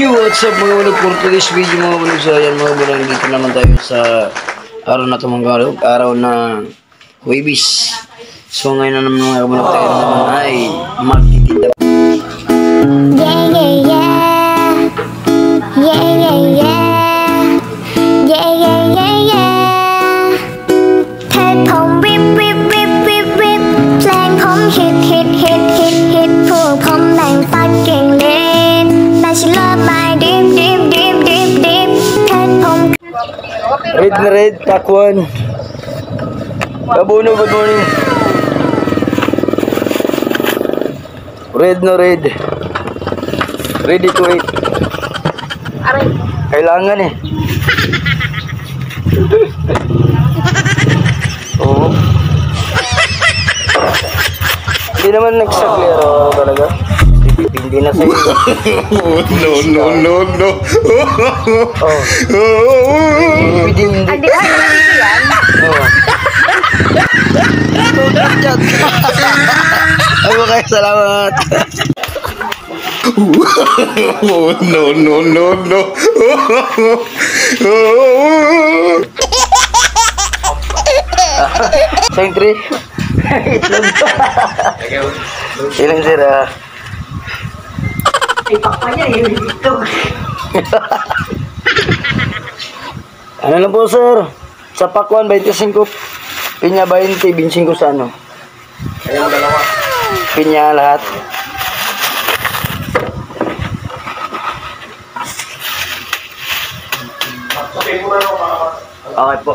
Yo, what's up mga bulog for today's video mga bulog so ayan mga bulog dito naman tayo sa araw na bulog araw na Huwebis so ngayon na naman mga bulog tayo naman ay magtitinda yeah. Red na red, takwan Kabuno, good morning Red na red. Ready to eat. Kailangan eh. Oo. Hindi naman nagsaklero talaga Hindi na sa'yo no, no, no, no. Oh Hindi, hindi Hindi ba? Hindi yan? Oo. Ay, okay, salamat. oh, no, no, no, no. Sayang three. Ilang sir, ah. Ano lang po, sir? Sa Pakwan, 25. Pinya 20, 25 sa ano? Pinya lahat. Okay po.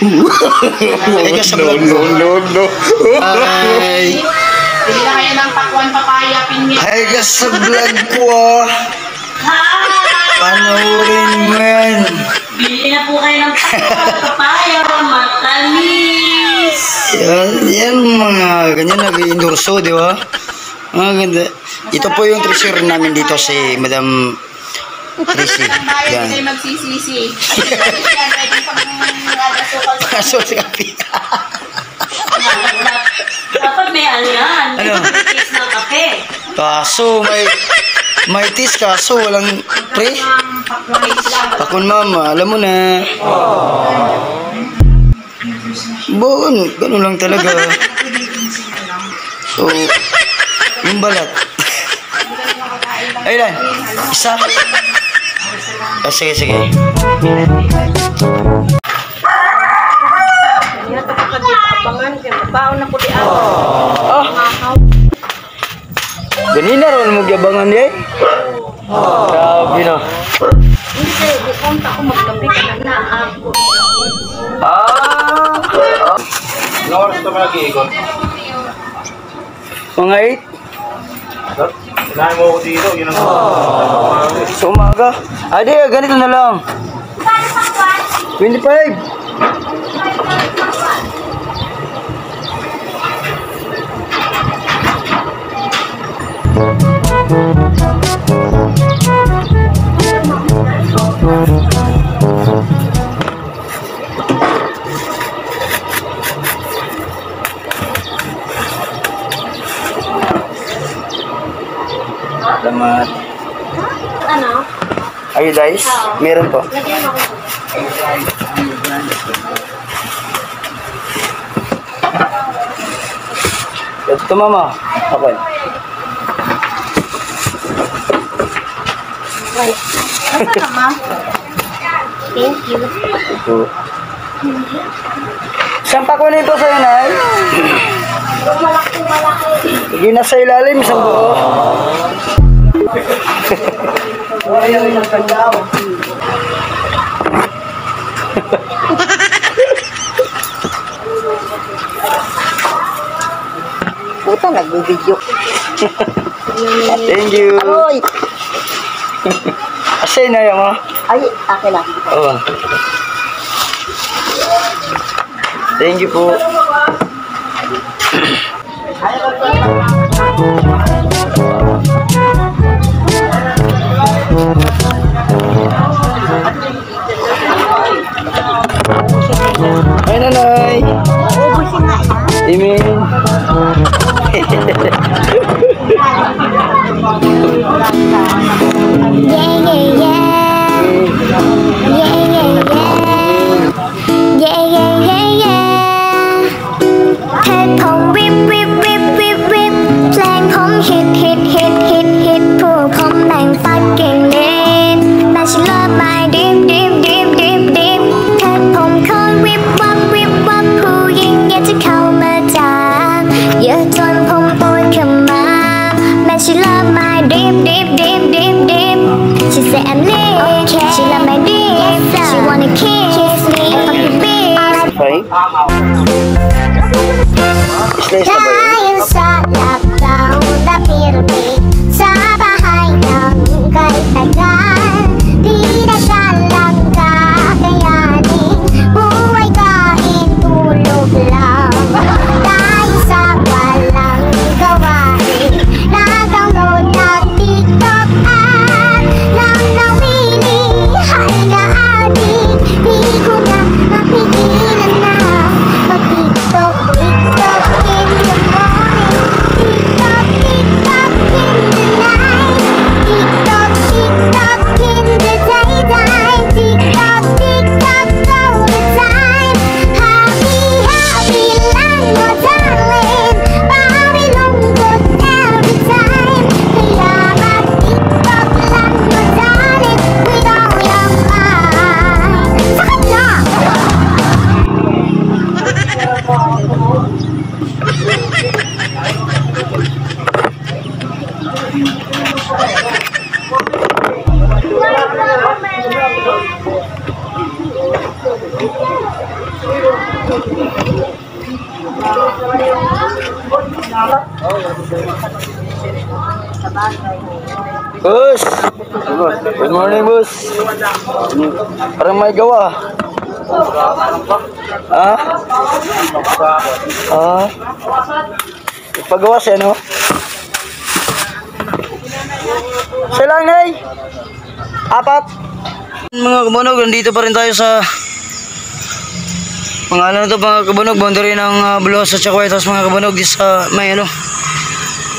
no, no, no, no. Ay, Bili na kayo ng pakwan papaya pinya. ay ka sa vlog ko ah. Panoorin mo yan. Bili na po kayo ng pakwan papaya matamis. Yan, yan mga ganyan nag-endorso, di ba? Mga ganda. Ito po yung treasure namin dito si Madam Tracy. Yan. magsisisi. Yan, pwede pang nagasukal sa Kapi. Dapat may ano yan. May Ano? taste ng kape. Kaso may may tis kaso walang pre. Lang. Pakon mama, alam mo na. Bon, ganun lang talaga. So, yung balat. Ayun isa. Ah, sige, sige. Mga 8 Sinahin mo ako dito, yun ang sa umaga. Ah, di, ganito na lang. 25. Salamat. nyo guys? Meron po. Ito mama. Okay. Thank you. Ito. Saan pa kunin po sa'yo, Nay? Malaki, malaki. Sige na sa ilalim, isang buo. Puta, nagbibidyo. Thank you. Aroy! Asay na yan, oh. Ay, akin na. Oo. Thank you po. Ay, nanay. Imin. Yeah, yeah, yeah. Yeah, yeah, yeah. cat. She love my dick. She wanna kiss, kiss me. If I could be. It's nice Boss! Good morning, boss. Parang may gawa. Ha? Ah? Ipagawa siya, no? Siya lang. Apat. Mga kabunog, nandito pa rin tayo sa mga ano to mga kabunog, boundary ng uh, Bulos at White House mga kabunog is uh, may ano,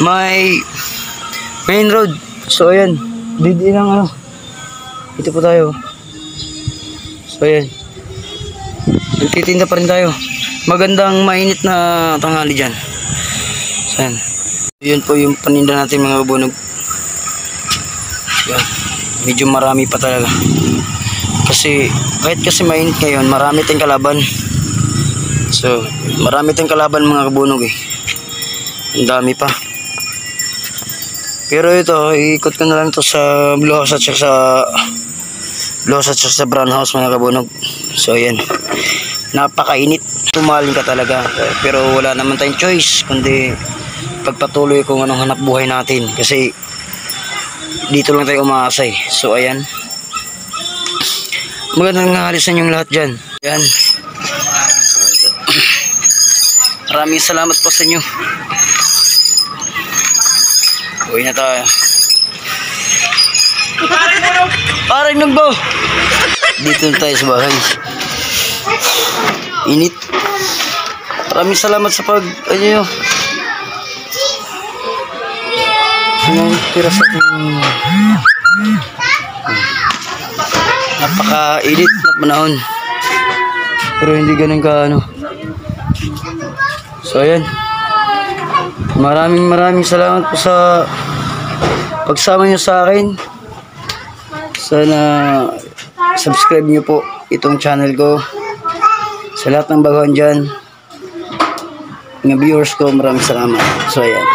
may main road. So ayan, didi ng ano. Dito po tayo. So ayan. Nagtitinda pa rin tayo. Magandang mainit na tanghali dyan. So ayan. Yun po yung paninda natin mga kabunog. Yan. Medyo marami pa talaga. Kasi kahit kasi mainit ngayon, marami tayong kalaban. So, marami tayong kalaban mga kabunog eh. Ang dami pa. Pero ito, iikot ko na lang to sa Blue House at sa Blue House at sa Brown House mga kabunog. So ayan. Napakainit. Tumaling ka talaga. Pero wala naman tayong choice kundi pagpatuloy kung anong hanap buhay natin. Kasi dito lang tayo umaasa eh. So ayan. Magandang halis sa inyong lahat dyan. Ayan. Maraming salamat po sa inyo. Uwi na tayo. Parang nagbo. Dito na tayo sa bahay. Init. Maraming salamat sa pag... Ano yun? Ano tira sa Napaka-init na panahon. Pero hindi ganun ka ano. So ayan. Maraming maraming salamat po sa pagsama niyo sa akin. Sana subscribe niyo po itong channel ko. Sa lahat ng baguhan dyan, mga viewers ko, maraming salamat. So, ayan.